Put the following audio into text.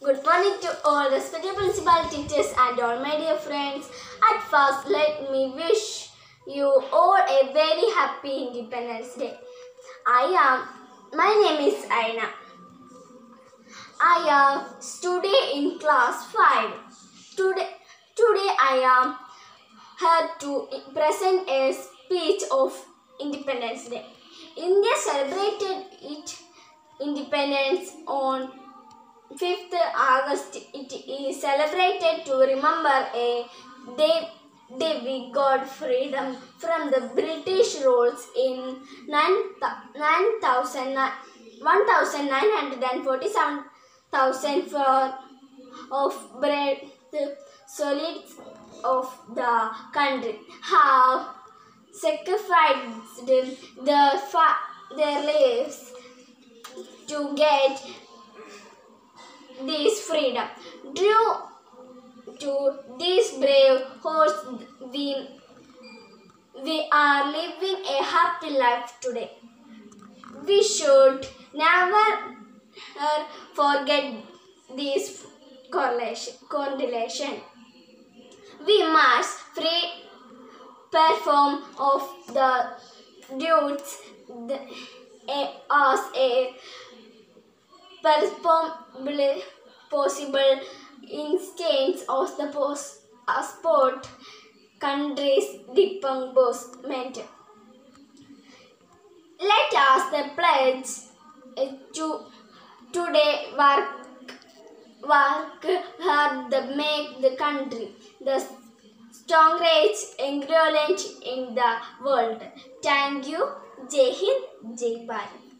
Good morning to all the respected principal teachers and all my dear friends. At first, let me wish you all a very happy Independence Day. I am, my name is Ayana. I am today in class 5. Today, today I am here to present a speech of Independence Day. India celebrated its independence on 5th August. It is celebrated to remember a day, day we got freedom from the British rules in 1947,000 for of bread solids of the country have sacrificed the fa- their lives to get freedom. Due to this brave horse, we, we are living a happy life today. We should never uh, forget this correlation. We must free perform of the duties the, a, as a performable possible instance of the post, uh, sport countries development. Let us the pledge uh, to today work work hard to make the country the strongest ingredient in the world. Thank you. Jai Hind, Jai Bharat.